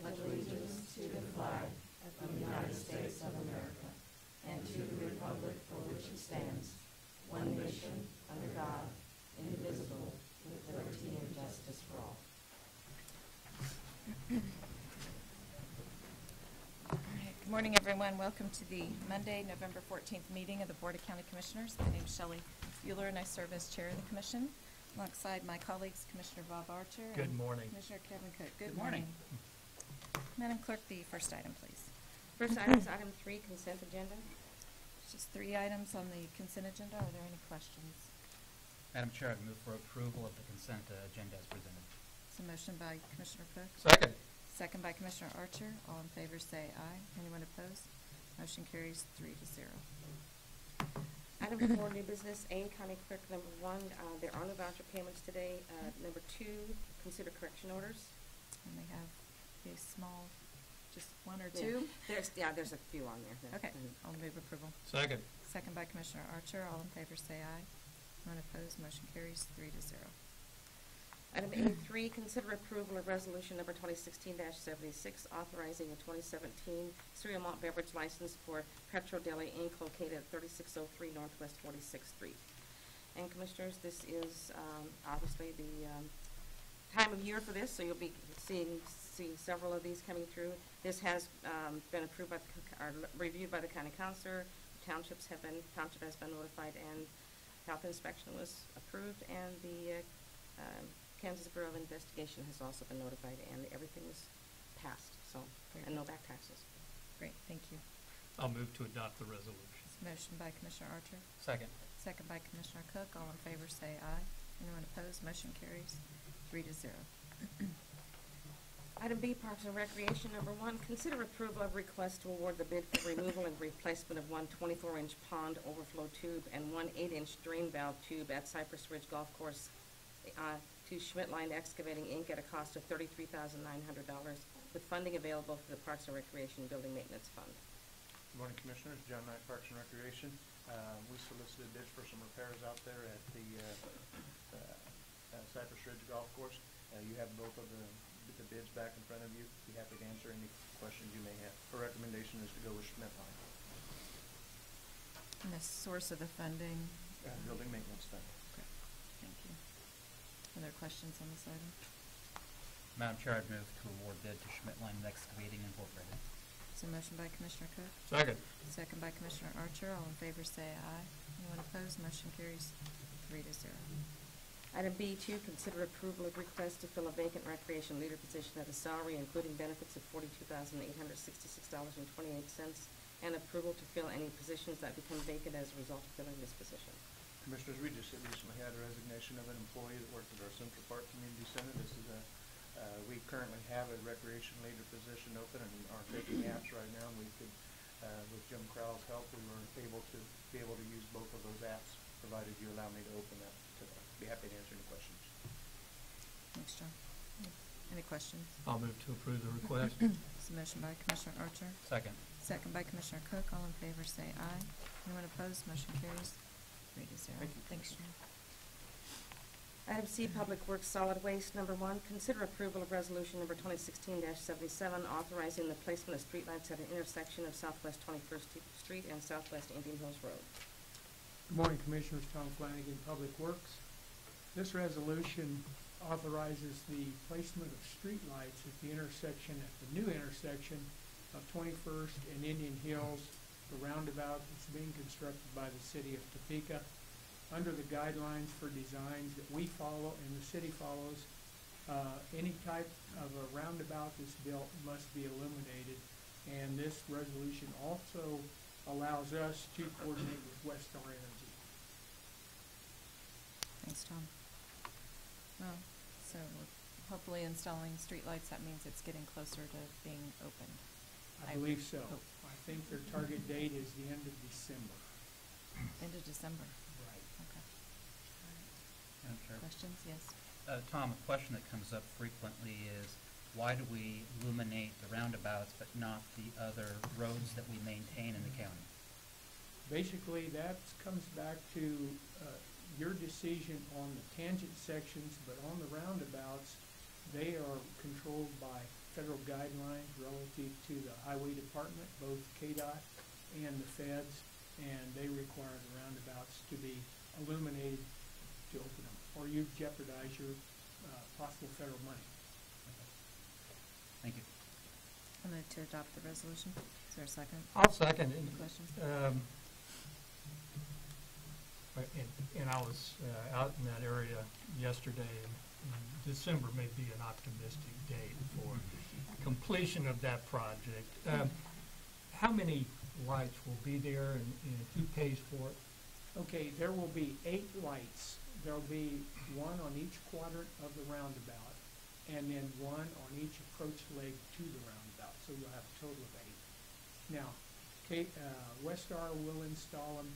pledge allegiance to the flag of the United States of America and to the republic for which it stands, one nation, under God, indivisible, with liberty and justice for all. All right, Good morning, everyone. Welcome to the Monday, November 14th meeting of the Board of County Commissioners. My name is Shelley Buhler, and I serve as Chair of the Commission alongside my colleagues, Commissioner Bob Archer. Good and morning. Commissioner Kevin Cook. Good Good morning. morning. Madam Clerk, the first item, please. First item is item three, consent agenda. Just three items on the consent agenda. Are there any questions? Madam Chair, I move for approval of the consent uh, agenda as presented. It's a motion by Commissioner Cook, Second. second by Commissioner Archer. All in favor say aye. Anyone opposed? Motion carries three to zero. Item four, new business, A, County Clerk, number one, uh, there are no voucher payments today. Uh, number two, consider correction orders. And we have a small, just one or two? There's, yeah, there's a few on there. Okay. I'll move approval. Second. Second by Commissioner Archer. All in favor say aye. None opposed, motion carries three to zero. Item A three, consider approval of resolution number 2016-76, authorizing a twenty seventeen serial malt beverage license for Petro Deli Inc. located at thirty-six oh three Northwest Forty-sixth Street. And Commissioners, this is, um, obviously the, um, time of year for this, so you'll be seeing, seeing several of these coming through. This has, um, been approved by, the c- or reviewed by the county counselor, townships have been, township has been notified, and health inspection was approved, and the, uh, um, Kansas Bureau of Investigation has also been notified, and everything was passed, so, and no back taxes. Great, thank you. I'll move to adopt the resolution. It's motion by Commissioner Archer, Second. second by Commissioner Cook. All in favor say aye. Anyone opposed, motion carries three to zero. Item B, Parks and Recreation, number one, consider approval of request to award the bid for removal and replacement of one 24-inch pond overflow tube and one eight-inch drain valve tube at Cypress Ridge Golf Course uh, to Schmidtline Excavating, Inc. at a cost of thirty-three thousand nine hundred dollars, with funding available for the Parks and Recreation Building Maintenance Fund. Good morning, Commissioners. John Knight, Parks and Recreation. Uh, We solicited bids for some repairs out there at the uh, uh, uh, Cypress Ridge Golf Course. Uh, You have both of the the bids back in front of you. Be happy to answer any questions you may have. Our recommendation is to go with Schmidtline, And the source of the funding? uh, Building Maintenance Fund. Okay, thank you. Other questions on this item? Madam Chair, I'd move to award bid to Schmidtline Excavating Incorporated. It's a motion by Commissioner Cook, Second. second by Commissioner Archer. All in favor say aye. Anyone opposed, motion carries three to zero. Item B two, consider approval of request to fill a vacant recreation leader position at a salary including benefits of forty-two thousand eight hundred sixty-six dollars and twenty-eight cents, and approval to fill any positions that become vacant as a result of filling this position. Commissioners, we just recently had a resignation of an employee that worked at our Central Park Community Center. This is a, uh, we currently have a recreation leader position open and are taking apps right now. And We could, uh, with Jim Crowl's help, we were able to, be able to use both of those apps, provided you allow me to open that. Be happy to answer any questions. Thanks, John. Any questions? I'll move to approve the request. It's a motion by Commissioner Archer, Second. second by Commissioner Cook. All in favor say aye. Anyone opposed, motion carries three to zero. Thank you, Thanks, John. Item C, Public Works Solid Waste, number one, consider approval of resolution number twenty sixteen seventy-seven, authorizing the placement of streetlights at an intersection of Southwest Twenty-first Street and Southwest Indian Hills Road. Good morning, Commissioners. Tom Flanagan, Public Works. This resolution authorizes the placement of streetlights at the intersection, at the new intersection of Twenty-first and Indian Hills, the roundabout that's being constructed by the city of Topeka. Under the guidelines for designs that we follow and the city follows, uh, any type of a roundabout that's built must be illuminated. And this resolution also allows us to coordinate with Westar Energy. Thanks, Tom. Well, so we're hopefully installing streetlights. That means it's getting closer to being opened. I I believe so. hope. I think their target date is the end of December. End of December. Right. Okay. Madam Chair. Questions? Yes. Uh, Tom, a question that comes up frequently is, why do we illuminate the roundabouts but not the other roads that we maintain in the county? Basically, that comes back to uh, your decision on the tangent sections, but on the roundabouts, they are controlled by federal guidelines relative to the highway department, both KDOT and the feds, and they require the roundabouts to be illuminated to open them, or you jeopardize your, uh, possible federal money. Thank you. I'll move to adopt the resolution. Is there a second? I'll second Any questions? Um, but- and, and I was, uh, out in that area yesterday, and December may be an optimistic date for completion of that project. Um, how many lights will be there and, and who pays for it? Okay, there will be eight lights. There'll be one on each quadrant of the roundabout, and then one on each approach leg to the roundabout, so you'll have a total of eight. Now, Kate, uh, Westar will install them,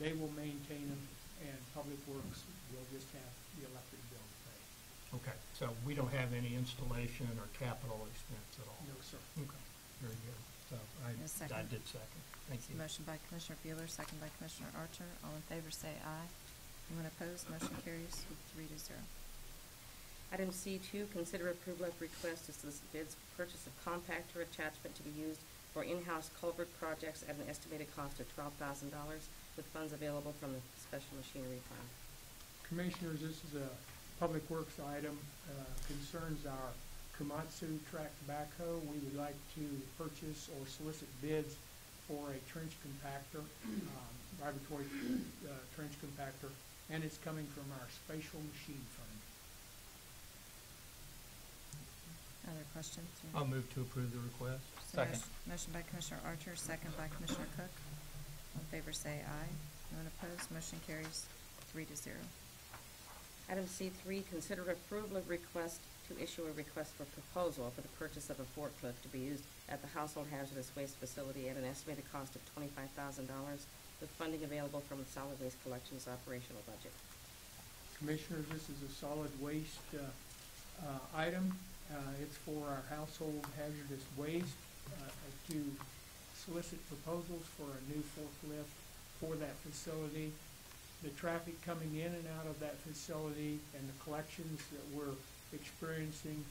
they will maintain them, and Public Works will just have the electric bill to pay. Okay, so we don't have any installation or capital expense at all? No, sir. Okay, very good. So I, A I second. did second. Thank you. Motion by Commissioner Buhler, second by Commissioner Archer. All in favor say aye. Anyone opposed? Motion carries with three to zero. Item C two, consider approval of request to solicit bids for purchase of compactor attachment to be used for in-house culvert projects at an estimated cost of twelve thousand dollars with funds available from the special machinery fund. Commissioners, this is a Public Works item, uh, concerns our Komatsu track backhoe. We would like to purchase or solicit bids for a trench compactor, um, vibratory, uh, trench compactor, and it's coming from our spatial machine fund. Other questions? I'll move to approve the request. So motion- Motion by Commissioner Archer, second by Commissioner Cook. All in favor say aye. Anyone opposed? Motion carries three to zero. Item C three, consider approval of request to issue a request for proposal for the purchase of a forklift to be used at the household hazardous waste facility at an estimated cost of twenty-five thousand dollars with funding available from the solid waste collections operational budget. Commissioners, this is a solid waste uh, uh, item. Uh, It's for our household hazardous waste uh, to solicit proposals for a new forklift for that facility. The traffic coming in and out of that facility and the collections that we're experiencing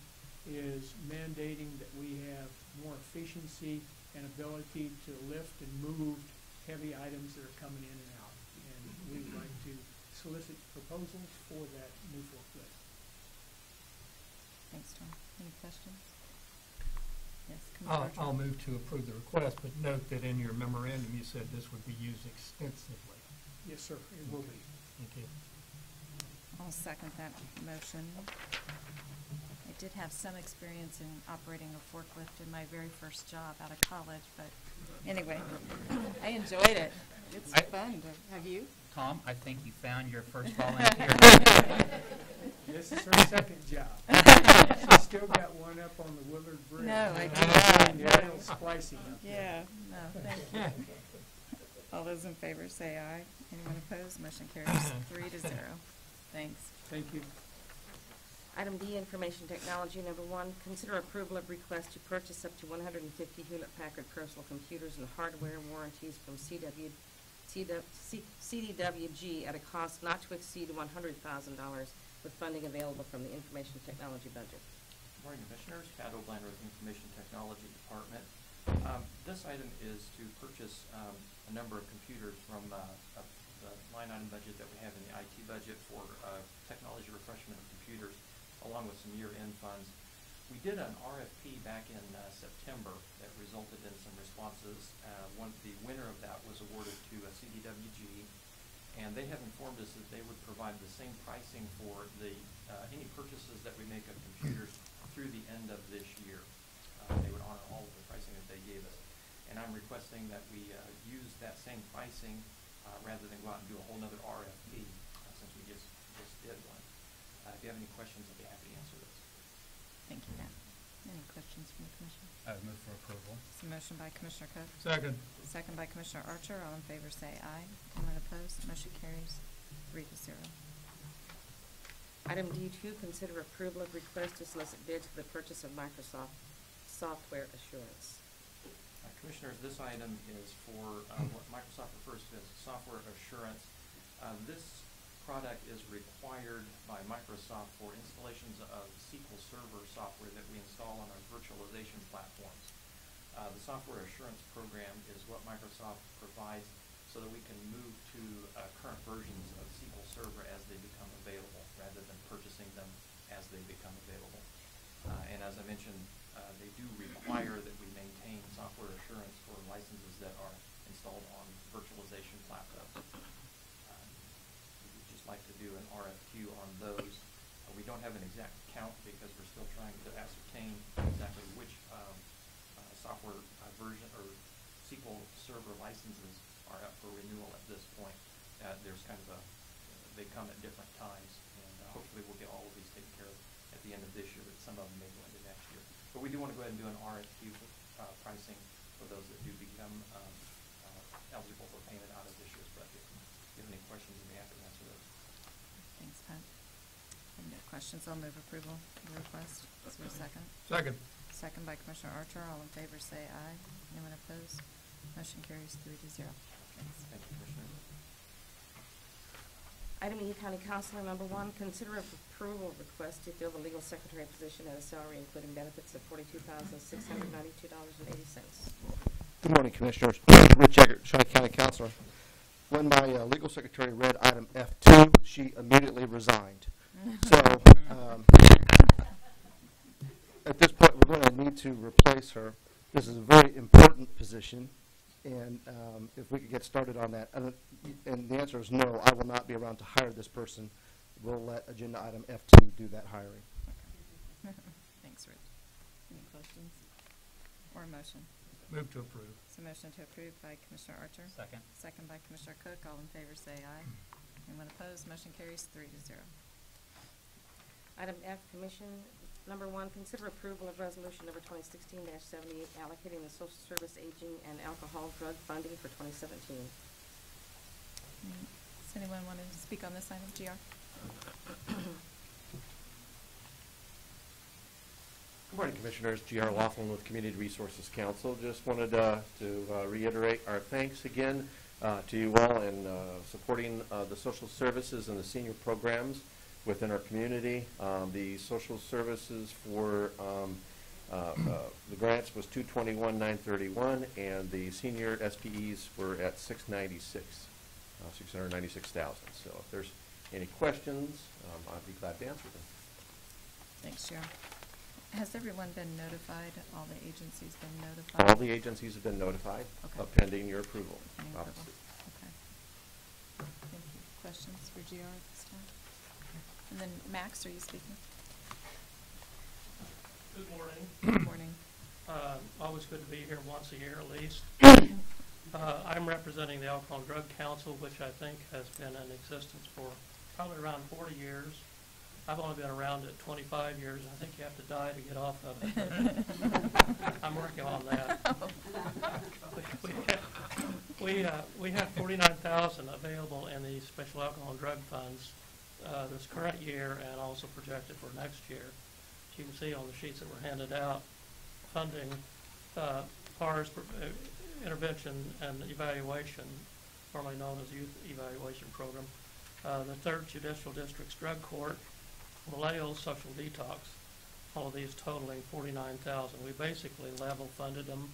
is mandating that we have more efficiency and ability to lift and move heavy items that are coming in and out. And we would like to solicit proposals for that new forklift. Thanks, Tom. Any questions? Yes, I'll, I'll move to approve the request, but note that in your memorandum, you said this would be used extensively. Yes, sir, it will be. Thank you. I'll second that motion. I did have some experience in operating a forklift in my very first job out of college, but anyway, I enjoyed it. It's I- fun to, have you? Tom, I think you found your first volunteer. This is her second job. She's still got one up on the Willard Bridge. No, I do She's not. doing the aerial splicing up there. Yeah, no, thank you. All those in favor say aye. Anyone opposed? Motion carries three to zero. Thanks. Thank you. Item D, information technology, number one, consider approval of request to purchase up to one hundred and fifty Hewlett Packard personal computers and hardware warranties from CW, CW, C- CDWG at a cost not to exceed one hundred thousand dollars with funding available from the information technology budget. Morning Commissioners, Pat Oblein with Information Technology Department. Um, This item is to purchase um, a number of computers from uh, uh, the line item budget that we have in the IT budget for uh, technology refreshment of computers, along with some year-end funds. We did an RFP back in uh, September that resulted in some responses. Uh, One, the winner of that was awarded to uh, CDWG, and they have informed us that they would provide the same pricing for the, uh, any purchases that we make of computers through the end of this year. Uh, they would honor all of the pricing that they gave us. And I'm requesting that we, uh, use that same pricing, uh, rather than go out and do a whole other RFP, uh, since we just, just did one. Uh, if you have any questions, I'd be happy to answer those. Thank you, Pat. Any questions from the commission? I would move for approval. It's a motion by Commissioner Cook, Second. second by Commissioner Archer. All in favor say aye. Anyone opposed? Motion carries three to zero. Item D two, consider approval of request to solicit bids for the purchase of Microsoft Software Assurance. Uh, Commissioners, this item is for uh, what Microsoft refers to as software assurance. Uh, This product is required by Microsoft for installations of SQL Server software that we install on our virtualization platforms. Uh, the software assurance program is what Microsoft provides so that we can move to uh, current versions of SQL Server as they become available, rather than purchasing them as they become available. Uh, and as I mentioned, uh, they do require that we maintain software assurance for licenses that are installed on virtualization platforms. Um, We'd just like to do an RFQ on those. Uh, We don't have an exact count because we're still trying to ascertain exactly which um, uh, software uh, version or SQL Server licenses are up for renewal at this point. Uh, There's kind of a, they come at different times, and uh, hopefully we'll get all of these taken care of at the end of this year, but some of them may go into next year. But we do want to go ahead and do an RFQ pricing for those that do become um, eligible for payment out of this year's budget. If you have any questions, we may have to answer those. Thanks, Pat. Any no questions? I'll move approval of the request. Is there a second? Second. Second by Commissioner Archer. All in favor say aye. Anyone opposed? Motion carries three to zero. Thanks. Thank you, Commissioners. Item E, County Counselor number one, consider approval of request to fill the legal secretary position at a salary including benefits of forty-two thousand, six hundred ninety-two dollars and eighty cents. Good morning, Commissioners. Rich Eckert, Shawnee County Counselor. When my uh, legal secretary read item F2, she immediately resigned. So, um, at this point, we're going to need to replace her. This is a very important position, and um, if we could get started on that. And and the answer is no, I will not be around to hire this person. We'll let agenda item F2 do that hiring. Thanks, Rich. Any questions? Or a motion? Move to approve. So motion to approve by Commissioner Archer. Second. Second by Commissioner Cook. All in favor say aye. Anyone opposed? Motion carries three to zero. Item F, Commission number one, consider approval of resolution number twenty sixteen seventy-eight allocating the social service aging and alcohol drug funding for twenty seventeen. Mm, Does anyone want to speak on this item, GR? Good morning, Commissioners. G.R. Laughlin with Community Resources Council. Just wanted uh, to uh, reiterate our thanks again uh, to you all in uh, supporting uh, the social services and the senior programs within our community. Um, The social services for um, uh, uh, the grants was 221,931, and the senior SPEs were at 696, uh, 696,000. So if there's any questions, um, I'd be glad to answer them. Thanks, Chair. Has everyone been notified? All the agencies been notified? All the agencies have been notified Okay. pending your approval. Approval? Okay. Thank you. Questions for GR at this time? And then, Max, are you speaking? Good morning. Good morning. Uh, always good to be here once a year at least. Uh, I'm representing the Alcohol and Drug Council, which I think has been in existence for probably around forty years. I've only been around it twenty-five years, I think you have to die to get off of it. I'm working on that. We- We have- we, uh, we have forty-nine thousand available in the special alcohol and drug funds, uh, this current year and also projected for next year. As you can see on the sheets that were handed out, funding, uh, PARS, uh, intervention and evaluation, formerly known as Youth Evaluation Program, uh, the Third Judicial District's Drug Court, Valeo Social Detox, all of these totaling forty-nine thousand. We basically level funded them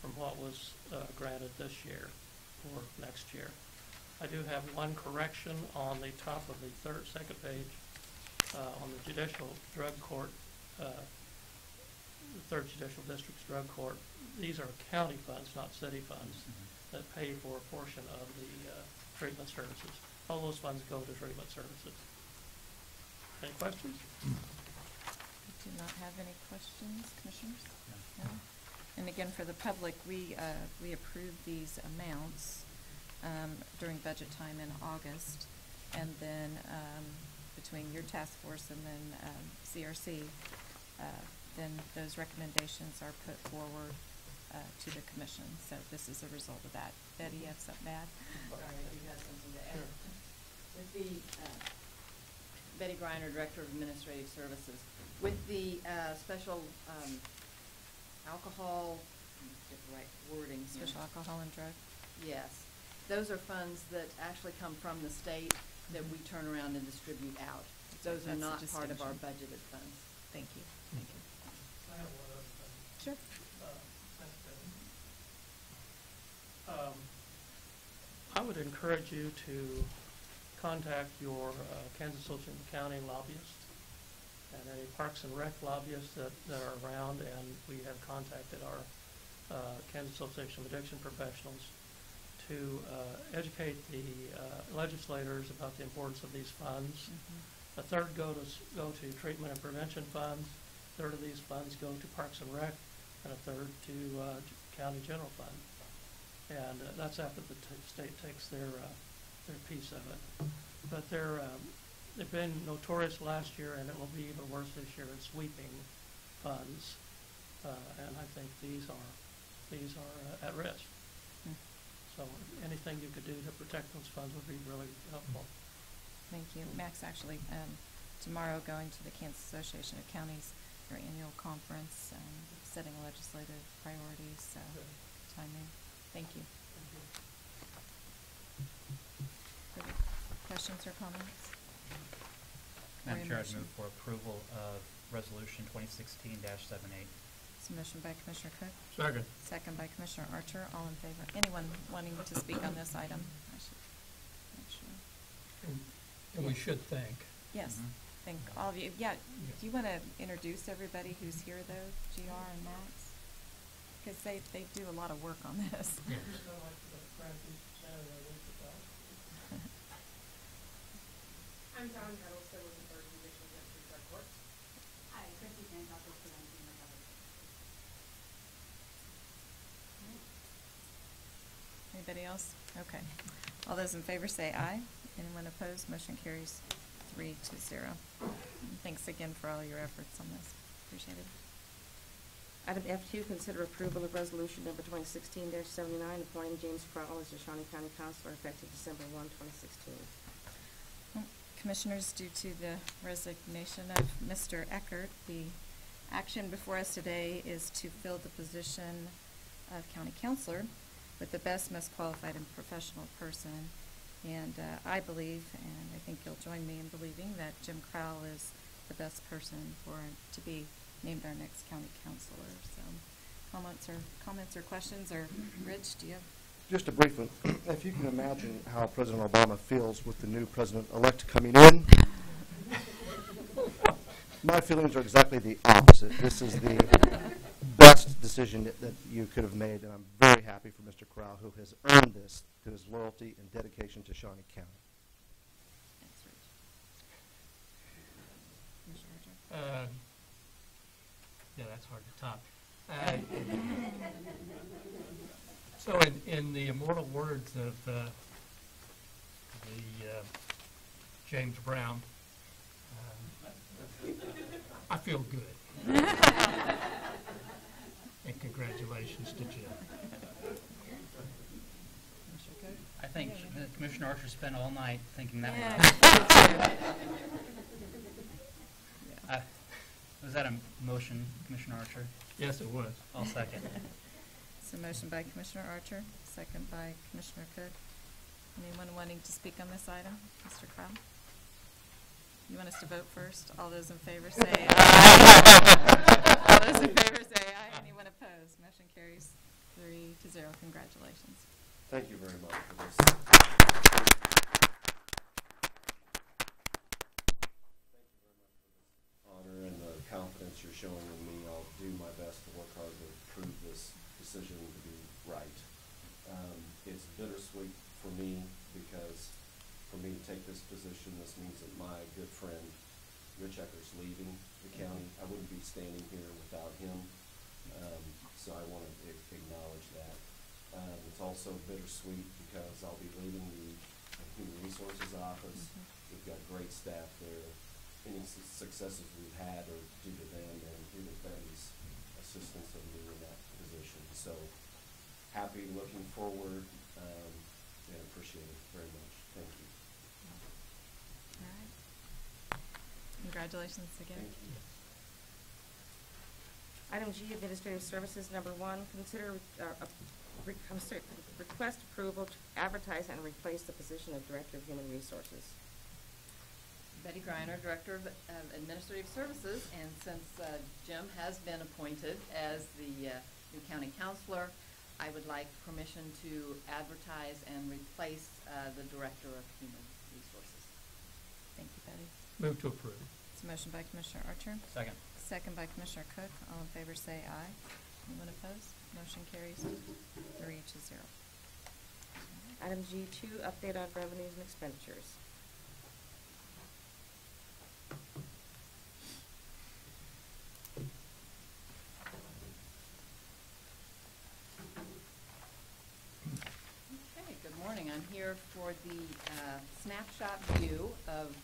from what was, uh, granted this year for next year. I do have one correction on the top of the third, second page, uh, on the Judicial Drug Court, uh, the Third Judicial District's Drug Court. These are county funds, not city funds, that pay for a portion of the, uh, treatment services. All those funds go to treatment services. Any questions? I do not have any questions, commissioners? No? And again, for the public, we, uh, we approved these amounts, um, during budget time in August. And then, um, between your task force and then, um, CRC, uh, then those recommendations are put forward, uh, to the commission. So this is a result of that. Betty, you have something to add? Sorry, I do have something to add. With the, uh, Betty Greiner, Director of Administrative Services, with the, uh, special, um, alcohol, get the right wording. Special alcohol and drug? Yes, those are funds that actually come from the state that we turn around and distribute out. Those are That's the not part of our distinction. budgeted funds. Thank you, thank you. I have one other thing. Sure. Um, I would encourage you to contact your uh, Kansas City County lobbyists and any Parks and Rec lobbyists that, that are around, and we have contacted our uh, Kansas Association of Addiction Professionals to uh, educate the uh, legislators about the importance of these funds. Mhm. A third go to, go to treatment and prevention funds, a third of these funds go to Parks and Rec, and a third to uh, county general fund. And uh, that's after the t- state takes their, uh, their piece of it. But they're, um, they've been notorious last year, and it will be even worse this year in sweeping funds. Uh, And I think these are, these are uh, at risk. So anything you could do to protect those funds would be really helpful. Thank you. Max, actually, um, tomorrow going to the Kansas Association of Counties, their annual conference, um, setting legislative priorities, so timing. Thank you. Thank Further questions or comments? Madam Chair, I'd motion? move for approval of Resolution 2016-78. So motion by Commissioner Cook, Second. second by Commissioner Archer. All in favor? Anyone wanting to speak on this item? I should make sure. And- And we should thank. Yes, Mhm. thank all of you. Yeah, do you want to introduce everybody who's here though, GR and Max? Because they, they do a lot of work on this. I'm John Huddleston with the Third Division Justice Drug Court. Hi, Christy Santos with Prevention Anybody else? Okay. All those in favor say aye. Anyone opposed? Motion carries three to zero. And Thanks again for all your efforts on this. Appreciate it. Item F2, consider approval of resolution number 2016-79, appointing James Crowl as the Shawnee County Counselor effective December 1, 2016. Commissioners, due to the resignation of Mr. Eckert, the action before us today is to fill the position of county counselor with the best, most qualified and professional person. And uh, I believe, and I think you'll join me in believing, that Jim Crowl is the best person for, to be named our next county counselor. So comments or, comments or questions, or Rich, do you have? Just a brief one. If you can imagine how President Obama feels with the new president-elect coming in, my feelings are exactly the opposite. This is the best decision that- that you could have made, and I'm very happy for Mr. Crowe, who has earned this through his loyalty and dedication to Shawnee County. Thanks, Rich. Commissioner Archer? Uh, Yeah, that's hard to top. Uh, So in, in the immortal words of uh, the uh, James Brown, um, I feel good. And congratulations to Jim. Commissioner Cook? I think Yeah. Commissioner Archer spent all night thinking that Yeah, one out. Uh, Was that a motion, Commissioner Archer? Yes, it was. I'll second. So motion by Commissioner Archer, second by Commissioner Cook. Anyone wanting to speak on this item? Mr. Crowe? You want us to vote first? All those in favor say aye. All those in favor say aye. Anyone opposed? Motion carries three to zero. Congratulations. Thank you very much for this. honor and the confidence you're showing in me. I'll do my best to work hard to prove this decision to be right. Um, it's bittersweet for me because for me to take this position, this means that my good friend Rich Eckert's leaving the county. I wouldn't be standing here without him. Um, so I want to acknowledge that. Um, it's also bittersweet because I'll be leaving the Human Resources Office. We've got great staff there. Any su- successes we've had are due to them and due to Betty's assistance of me in that position. So happy, looking forward, um, and appreciate it very much. Thank you. All right. Congratulations again. Thank you. Item G, Administrative Services, number one, consider, uh, a re- I'm sorry, request approval to advertise and replace the position of Director of Human Resources. Betty Greiner, Director of of Administrative Services, and since uh, Jim has been appointed as the uh, new county counselor, I would like permission to advertise and replace uh, the Director of Human Resources. Thank you, Betty. Move to approve. It's a motion by Commissioner Archer, Second. second by Commissioner Cook. All in favor say aye. Anyone opposed? Motion carries three to zero. Item G two, update on revenues and expenditures. Okay, good morning. I'm here for the uh, snapshot view of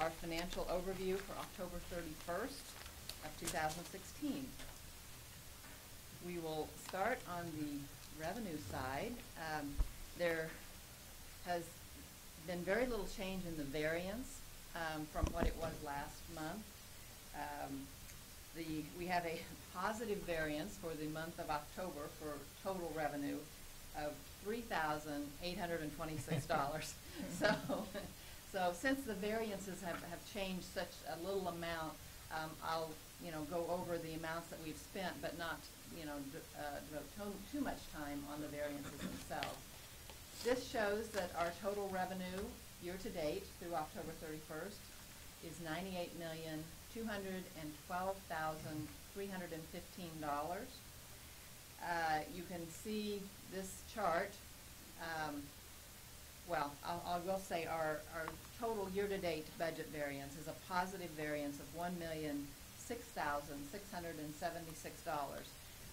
our financial overview for October 31st of 2016. We will start on the revenue side. Um, There has been very little change in the variance um, from what it was last month. Um, The, we have a positive variance for the month of October for total revenue of three thousand eight hundred and twenty-six dollars. So, so since the variances have, have changed such a little amount, um, I'll, you know, go over the amounts that we've spent, but not, you know, uh, devote to- too much time on the variances themselves. This shows that our total revenue year-to-date through October thirty-first is ninety-eight million, two hundred and twelve thousand, three hundred and fifteen dollars. Uh, you can see this chart, um, well, I'll, I will say our, our total year-to-date budget variance is a positive variance of one million, six thousand, six hundred and seventy-six dollars,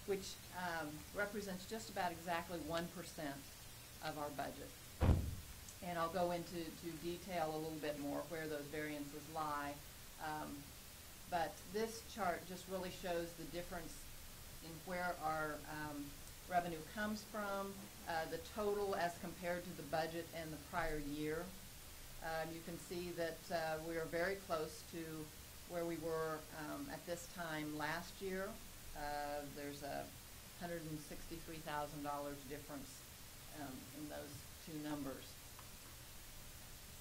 which, um, represents just about exactly one percent of our budget. And I'll go into, to detail a little bit more where those variances lie. Um, but this chart just really shows the difference in where our um, revenue comes from, uh, the total as compared to the budget and the prior year. Um, You can see that uh, we are very close to where we were um, at this time last year. Uh, There's a hundred and sixty-three thousand dollars difference um, in those two numbers.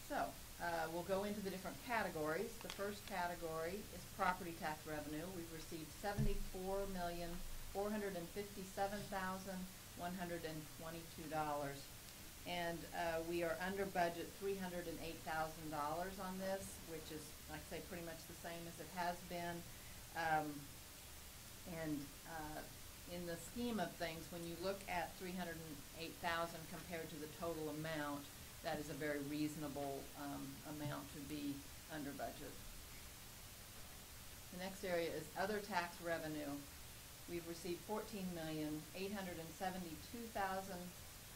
So, uh, we'll go into the different categories. The first category is property tax revenue. We've received seventy-four million, four hundred and uh, we are under budget three hundred and eight thousand dollars on this, which is, like I say, pretty much the same as it has been. Um, and, uh, in the scheme of things, when you look at three hundred and eight thousand compared to the total amount, that is a very reasonable, um, amount to be under budget. The next area is other tax revenue. We've received fourteen million, eight hundred and seventy-two thousand,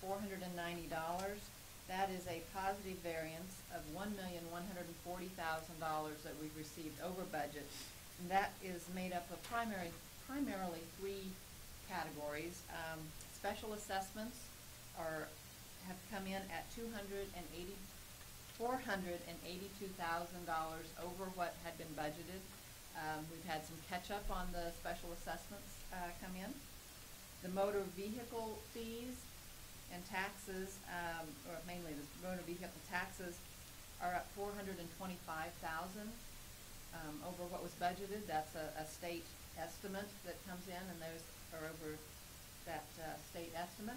four hundred and ninety dollars. That is a positive variance of one million, one hundred and forty thousand dollars that we've received over budget. And that is made up of primary, primarily three categories. Um, special assessments are, have come in at two hundred and eighty, four hundred and eighty-two thousand dollars over what had been budgeted. Um, we've had some catch-up on the special assessments, uh, come in. The motor vehicle fees and taxes, um, or mainly the motor vehicle taxes are up four hundred and twenty-five thousand, um, over what was budgeted. That's a, a state estimate that comes in, and those are over that, uh, state estimate.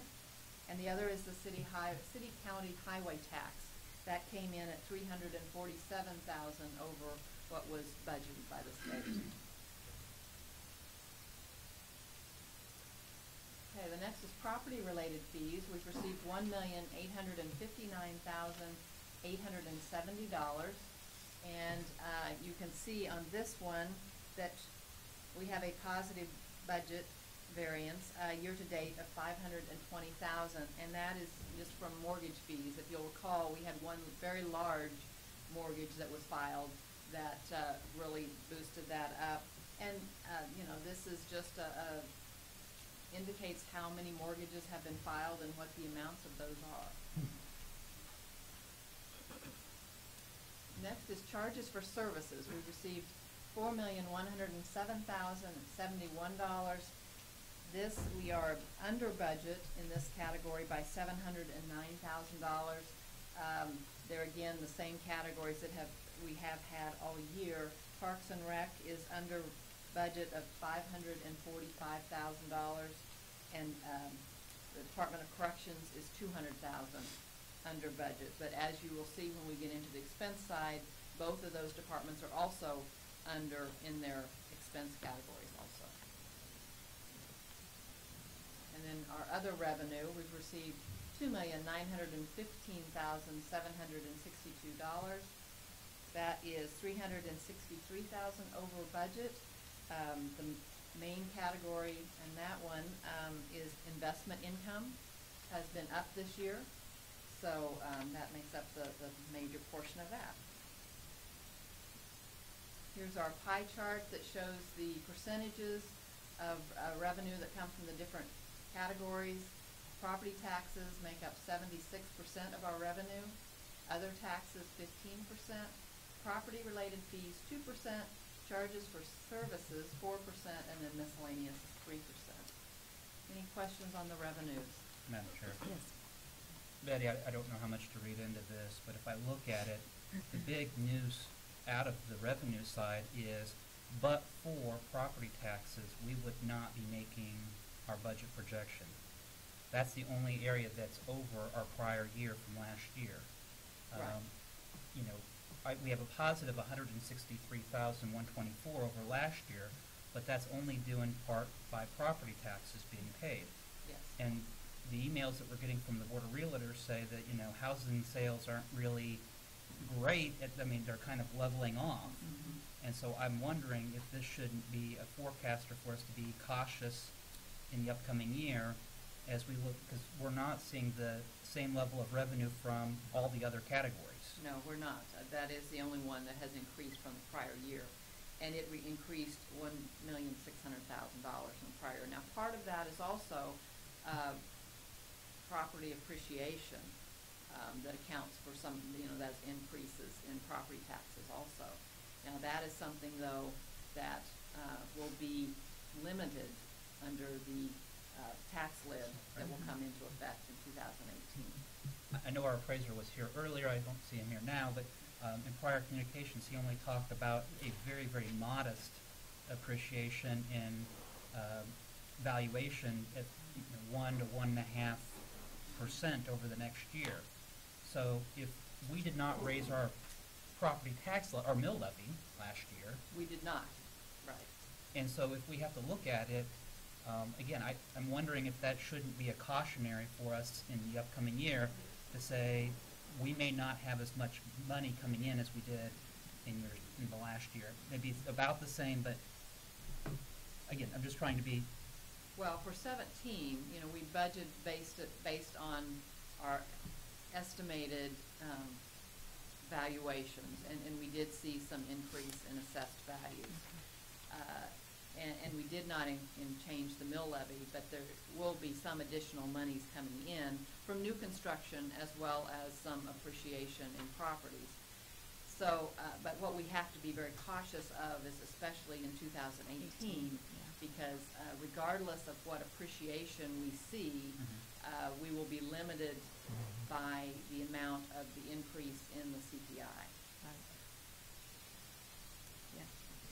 And the other is the city high, city county highway tax. That came in at three hundred and forty-seven thousand over what was budgeted by the state. Okay, the next is property-related fees. We've received one million, eight hundred and fifty-nine thousand, eight hundred and seventy dollars. And, uh, you can see on this one that we have a positive budget variance, uh, year-to-date of five hundred and twenty thousand, and that is just from mortgage fees. If you'll recall, we had one very large mortgage that was filed that, uh, really boosted that up. And, uh, you know, this is just a, a, indicates how many mortgages have been filed and what the amounts of those are. Next is charges for services. We've received four million, one hundred and seven thousand, seventy-one dollars. This, we are under budget in this category by seven hundred and nine thousand dollars. Um, there again, the same categories that have we have had all year. Parks and Rec is under budget of five hundred and forty-five thousand dollars, and, um, the Department of Corrections is two hundred thousand under budget. But as you will see when we get into the expense side, both of those departments are also under in their expense categories also. And then our other revenue, we've received two million nine hundred and fifteen thousand seven hundred and sixty-two dollars. That is three hundred and sixty-three thousand over budget. Um, the main category and that one, um, is investment income has been up this year. So, um, that makes up the, the major portion of that. Here's our pie chart that shows the percentages of uh, revenue that come from the different categories. Property taxes make up seventy-six percent of our revenue, other taxes fifteen percent, property-related fees two percent, charges for services four percent, and then miscellaneous three percent. Any questions on the revenues? Madam Chair. Yes. Betty, I, I don't know how much to read into this, but if I look at it, the big news out of the revenue side is, but for property taxes, we would not be making our budget projection. That's the only area that's over our prior year from last year. Right. Um, You know, I, we have a positive hundred and sixty-three thousand, one twenty-four over last year, but that's only due in part by property taxes being paid. Yes. And the emails that we're getting from the Board of Realtors say that, you know, housing sales aren't really great, It- I mean, they're kind of leveling off. Mm-hmm. And so I'm wondering if this shouldn't be a forecaster for us to be cautious in the upcoming year as we look, because we're not seeing the same level of revenue from all the other categories. No, we're not. Uh, That is the only one that has increased from the prior year. And it re- increased one million six hundred thousand dollars from prior. Now, part of that is also, uh, property appreciation, um, that accounts for some, you know, those increases in property taxes also. Now, that is something though that, uh, will be limited under the, uh, tax lid that will come into effect in two thousand eighteen. I- I know our appraiser was here earlier, I don't see him here now, but um, in prior communications, he only talked about a very, very modest appreciation in um, valuation at you know, one to one and a half percent over the next year. So if we did not raise our property tax, our mill levy last year, We did not, right. and so if we have to look at it, um, again, I, I'm wondering if that shouldn't be a cautionary for us in the upcoming year to say, we may not have as much money coming in as we did in years, in the last year. Maybe it's about the same, but again, I'm just trying to be, Well, for seventeen, you know, we budget based, based on our estimated, um, valuations, and, and we did see some increase in assessed values. Uh, and, and we did not in, in change the mill levy, but there will be some additional monies coming in from new construction as well as some appreciation in properties. So, uh, but what we have to be very cautious of is especially in two thousand eighteen, because uh, regardless of what appreciation we see, uh, we will be limited by the amount of the increase in the CPI. Yeah,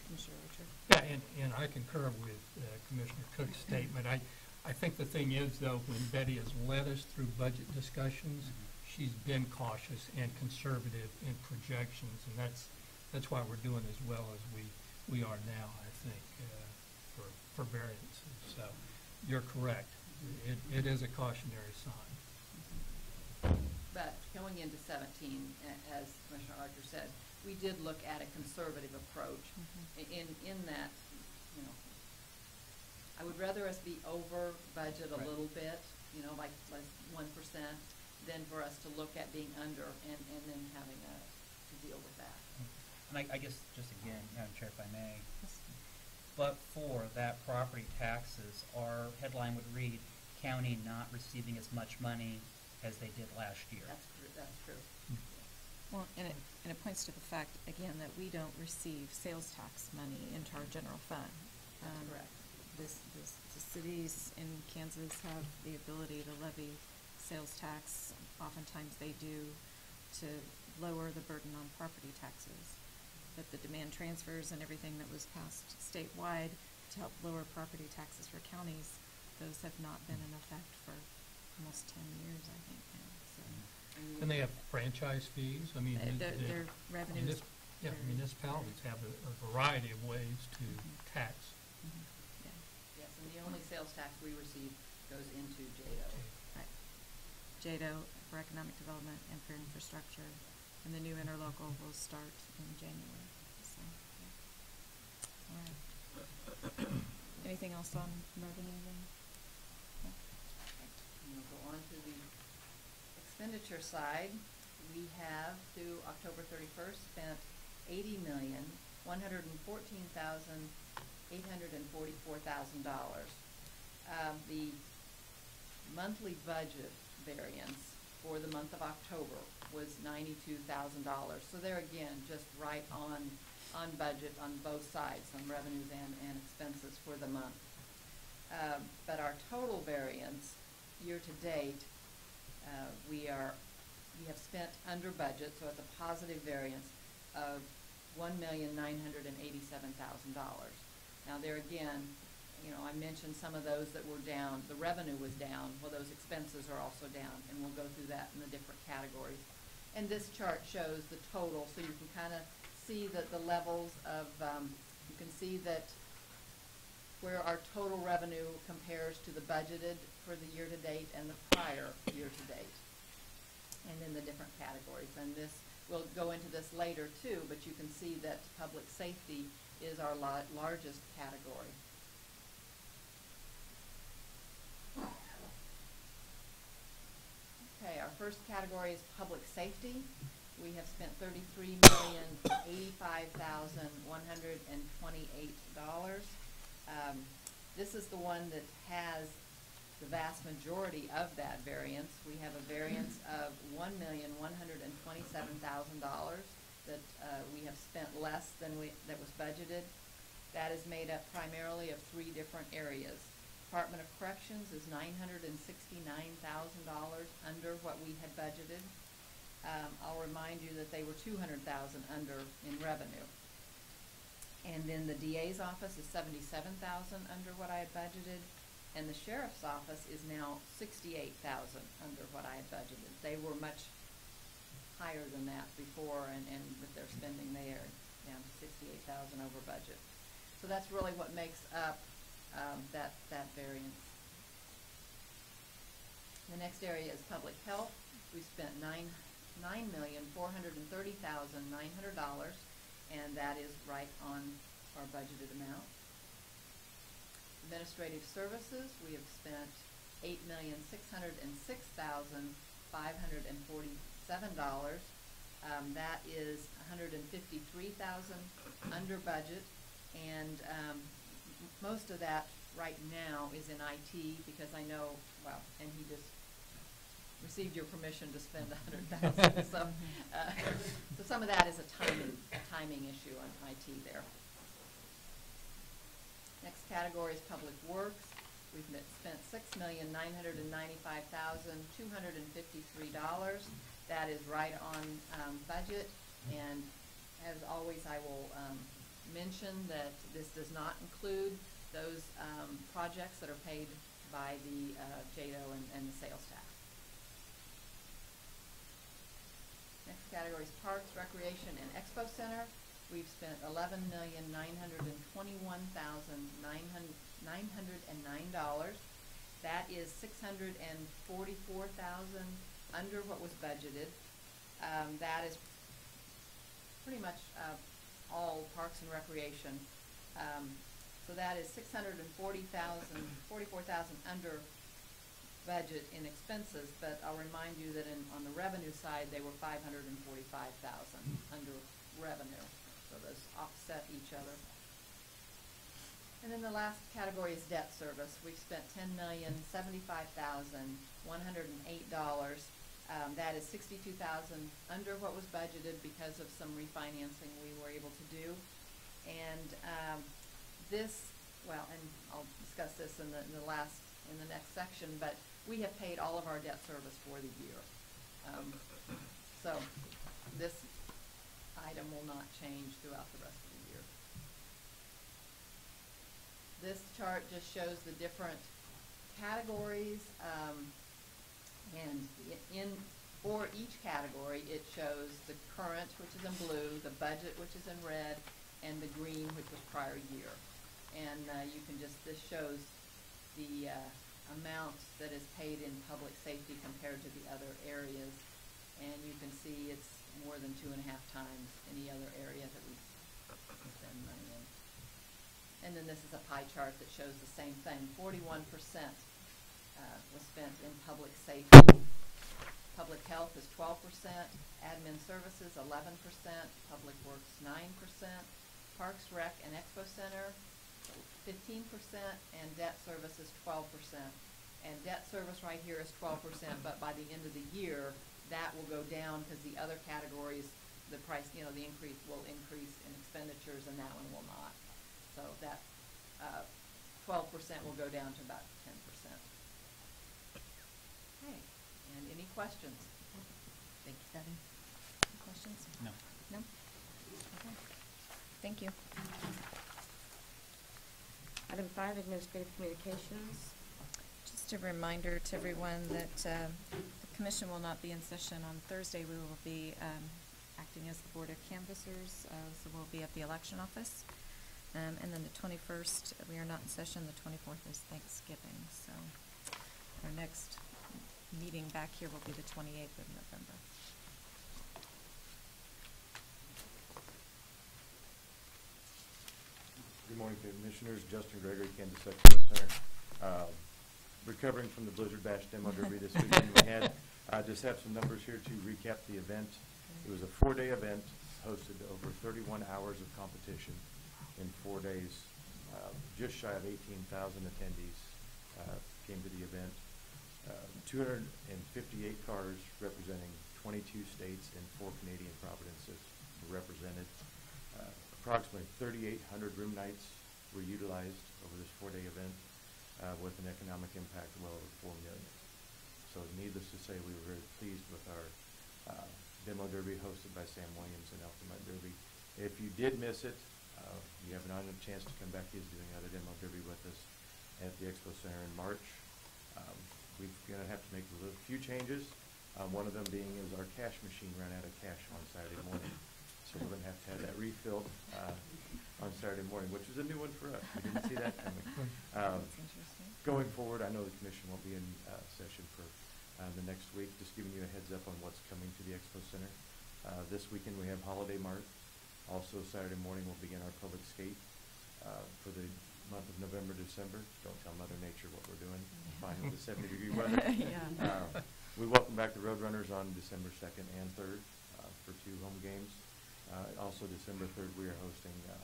Commissioner Richard? Yeah, and, and I concur with uh, Commissioner Cook's statement. I, I think the thing is, though, when Betty has led us through budget discussions, she's been cautious and conservative in projections, and that's, that's why we're doing as well as we, we are now, I think, uh, for, for variances. So, you're correct. It, it is a cautionary sign. But going into seventeen, as Commissioner Archer said, we did look at a conservative approach i- in, in that, you know, I would rather us be over budget a Right. little bit, you know, like, like one percent, than for us to look at being under and, and then having a, to deal with that. and I, I guess, just again, Madam Chair, if I may, but for that property taxes, our headline would read, county not receiving as much money as they did last year. That's, tr- that's true. Hmm. Well, and it, and it points to the fact, again, that we don't receive sales tax money into our general fund. That's Um, correct. This, this, the cities in Kansas have the ability to levy sales tax, oftentimes they do, to lower the burden on property taxes. But the demand transfers and everything that was passed statewide to help lower property taxes for counties, those have not been in effect for almost ten years, I think now. And they have franchise fees, I mean. The- Their, the their revenues. munis- Yeah, vary. municipalities have a, a variety of ways to Mhm. tax. Mhm, Yeah, Yes, and the only sales tax we receive goes into JEDO. right. JEDO for economic development and for infrastructure, and the new interlocal will start in January, so, yeah. All right. Anything else on revenue then? No? And we'll go on to the expenditure side. We have through October thirty-first spent eighty million, one hundred and fourteen thousand, eight hundred and forty-four thousand dollars. Um, the monthly budget variance for the month of October was ninety-two thousand dollars. So there again, just right on, on budget on both sides, on revenues and, and expenses for the month. Uh, but our total variance, year-to-date, uh, we are, we have spent under budget, so it's a positive variance of one million nine hundred and eighty-seven thousand dollars. Now, there again, you know, I mentioned some of those that were down, the revenue was down, well, those expenses are also down, and we'll go through that in the different categories. And this chart shows the total, so you can kind of see that the levels of, um, you can see that where our total revenue compares to the budgeted for the year-to-date and the prior year-to-date. And in the different categories, and this, we'll go into this later too, but you can see that public safety is our la- largest category. Okay, our first category is public safety. We have spent thirty-three million, eighty-five thousand, one hundred and twenty-eight dollars. Um, this is the one that has the vast majority of that variance. We have a variance of one million, one hundred and twenty-seven thousand dollars that, uh, we have spent less than we, that was budgeted. That is made up primarily of three different areas. Department of Corrections is nine hundred and sixty-nine thousand dollars under what we had budgeted. Um, I'll remind you that they were two hundred thousand under in revenue. And then the DA's office is seventy-seven thousand under what I had budgeted, and the sheriff's office is now sixty-eight thousand under what I had budgeted. They were much higher than that before, and, and with their spending there, down to sixty-eight thousand over budget. So that's really what makes up, um, that, that variance. The next area is public health. We spent nine, nine million, four hundred and thirty thousand, nine hundred dollars, and that is right on our budgeted amount. Administrative services, we have spent eight million, six hundred and six thousand, five hundred and forty-seven dollars. Um, that is hundred and fifty-three thousand under budget, and, um, m- most of that right now is in IT, because I know, well, and he just received your permission to spend a hundred thousand, so, uh, so some of that is a timing, a timing issue on IT there. Next category is public works. We've spent six million nine hundred and ninety-five thousand two hundred and fifty-three dollars. That is right on, um, budget, and as always, I will, um, mention that this does not include those, um, projects that are paid by the, uh, JEDO and, and the sales tax. Next category is Parks, Recreation, and Expo Center. We've spent eleven million nine hundred and twenty-one thousand nine hundred, and nine dollars. That is six hundred and forty-four thousand under what was budgeted. Um, that is pretty much, uh, all Parks and Recreation. Um, so that is six hundred and forty thousand, forty-four thousand under budget in expenses, but I'll remind you that in, on the revenue side, they were five hundred and forty-five thousand under revenue. So those offset each other. And then the last category is debt service. We've spent ten million, seventy-five thousand, one hundred and eight dollars. Um, that is sixty-two thousand under what was budgeted because of some refinancing we were able to do. And, um, this, well, and I'll discuss this in the, in the last, in the next section, but we have paid all of our debt service for the year. Um, So this item will not change throughout the rest of the year. This chart just shows the different categories, um, and in, for each category, it shows the current, which is in blue, the budget, which is in red, and the green, which was prior year. And, uh, you can just, this shows the, uh, amount that is paid in public safety compared to the other areas. And you can see it's more than two and a half times any other area that we spend money in. And then this is a pie chart that shows the same thing. Forty-one percent, uh, was spent in public safety. Public health is twelve percent, admin services eleven percent, public works nine percent, parks, rec, and expo center fifteen percent, and debt service is twelve percent. And debt service right here is twelve percent, but by the end of the year, that will go down because the other categories, the price, you know, the increase will increase in expenditures and that one will not. So that, uh, twelve percent will go down to about ten percent. Okay, and any questions? Thank you, Debbie. Any questions? No. No? Okay. Thank you. Item five, administrative communications. Just a reminder to everyone that uh, the commission will not be in session on Thursday. We will be um, acting as the Board of Canvassers, uh, so we'll be at the election office. Um, And then the twenty-first, we are not in session. The twenty-fourth is Thanksgiving, so our next meeting back here will be the twenty-eighth of November. Good morning, Commissioners. Justin Gregory, Kansas Center. Um, Recovering from the Blizzard Bash Demo Derby this weekend we had. I just have some numbers here to recap the event. It was a four-day event, hosted over thirty-one hours of competition in four days. Uh, Just shy of eighteen thousand attendees uh, came to the event. Uh, Two hundred and fifty-eight cars representing twenty-two states and four Canadian provinces were represented. Uh, Approximately 3,800 room nights were utilized over this four-day event uh, with an economic impact well over 4 million. So needless to say, we were very pleased with our uh, demo derby hosted by Sam Williams and Altamont Derby. If you did miss it, uh, you have an chance to come back. He's doing another demo derby with us at the Expo Center in March. Um, We're going to have to make a few changes. Uh, One of them being is our cash machine ran out of cash on Saturday morning. So we're going to have to have that refilled uh, on Saturday morning, which is a new one for us. We didn't see that coming. Um, That's interesting. Going forward, I know the commission won't be in uh, session for uh, the next week, just giving you a heads up on what's coming to the Expo Center. Uh, This weekend, we have Holiday Mart. Also, Saturday morning, we'll begin our public skate uh, for the month of November, December. Don't tell Mother Nature what we're doing, fine with the seventy-degree weather. Yeah. Uh, We welcome back the Roadrunners on December second and third uh, for two home games. Uh, Also, December third, we are hosting uh,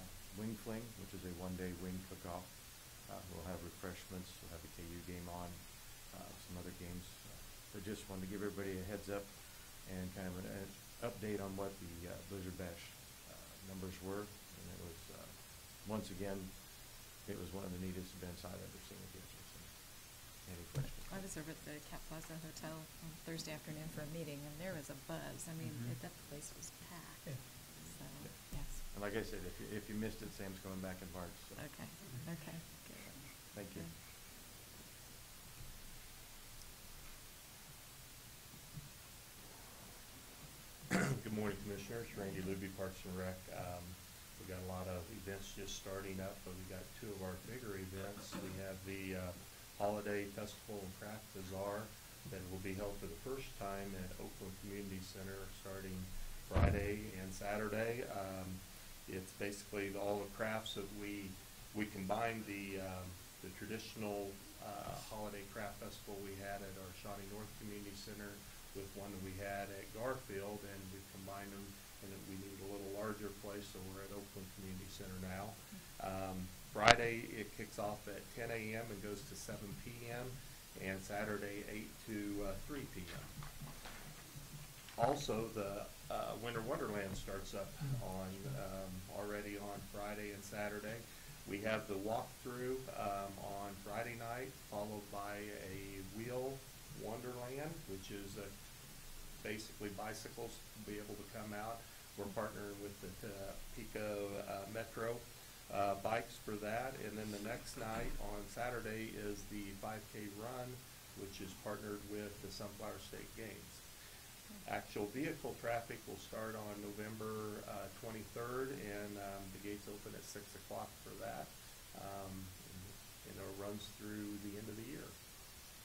Wing Fling, which is a one-day wing cook-off. Uh, We'll have refreshments, we'll have a KU game on, uh, some other games. So just wanted to give everybody a heads up and kind of an an update on what the uh, Blizzard Bash uh, numbers were. And it was, uh, once again, it was one of the neatest events I've ever seen at the Expo Center. Any questions? I was over at the Cap Plaza Hotel on Thursday afternoon for a meeting, and there was a buzz. I mean, Mhm. it- that place was packed. Yeah. So, Yeah. yes. And like I said, if you, if you missed it, Sam's coming back in March, so. Okay, okay, good. Thank you. Good. Good morning, Commissioners. Randy Luby, Parks and Rec. Um, we got a lot of events just starting up, but we got two of our bigger events. We have the, uh, Holiday Festival and Craft Bazaar that will be held for the first time at Oakland Community Center starting Friday and Saturday. Um, it's basically the- all the crafts that we, we combined the, um, the traditional, uh, holiday craft festival we had at our Shawnee North Community Center with one that we had at Garfield, and we combined them, and we need a little larger place, so we're at Oakland Community Center now. Um, Friday, it kicks off at ten AM and goes to seven PM, and Saturday, eight to, uh, three PM. Also, the, uh, Winter Wonderland starts up on, um, already on Friday and Saturday. We have the walkthrough, um, on Friday night, followed by a wheel Wonderland, which is a basically bicycles to be able to come out. We're partnering with the uh, Pico uh, Metro uh, bikes for that. And then the next night on Saturday is the 5K run, which is partnered with the Sunflower State Games. Actual vehicle traffic will start on November uh, 23rd, and um, the gates open at 6 o'clock for that. Um, and it runs through the end of the year.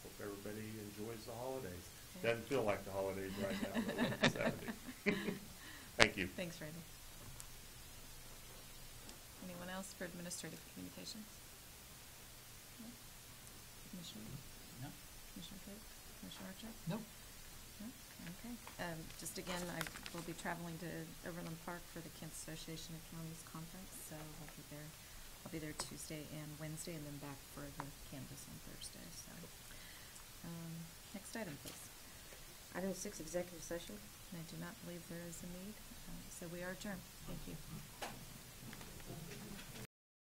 Hope everybody enjoys the holidays. Doesn't feel like the holidays right now, but 70. Thank you. Thanks, Randy. Anyone else for administrative communications? No? Commissioner? No? Commissioner Cook? Commissioner Archer? No. Okay. Um, just again, I will be traveling to Overland Park for the Kansas Association of Counties Conference, so I'll be there. I'll be there Tuesday and Wednesday, and then back for the canvas on Thursday, so. Um, next item, please. Item six, executive session. And I do not believe there is a need, uh, so we are adjourned. Thank you.